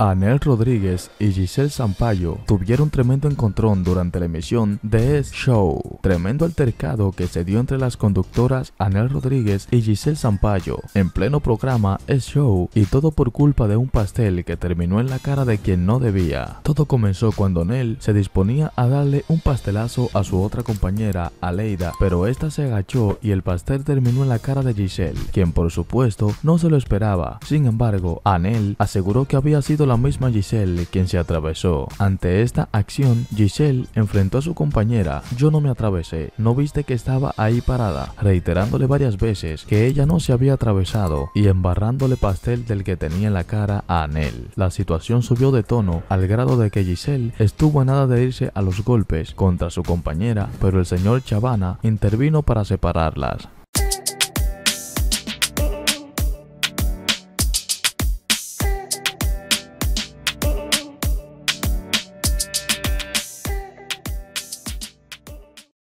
Anel Rodríguez y Giselle Sampaio tuvieron tremendo encontrón durante la emisión de S Show. Tremendo altercado que se dio entre las conductoras Anel Rodríguez y Giselle Sampaio en pleno programa S Show y todo por culpa de un pastel que terminó en la cara de quien no debía. Todo comenzó cuando Anel se disponía a darle un pastelazo a su otra compañera, Aleida, pero esta se agachó y el pastel terminó en la cara de Giselle, quien por supuesto no se lo esperaba. Sin embargo, Anel aseguró que había sido la misma Giselle quien se atravesó. Ante esta acción, Giselle enfrentó a su compañera. Yo no me atravesé, no viste que estaba ahí parada, reiterándole varias veces que ella no se había atravesado y embarrándole pastel del que tenía en la cara a Anel. La situación subió de tono al grado de que Giselle estuvo a nada de irse a los golpes contra su compañera, pero el señor Chavana intervino para separarlas.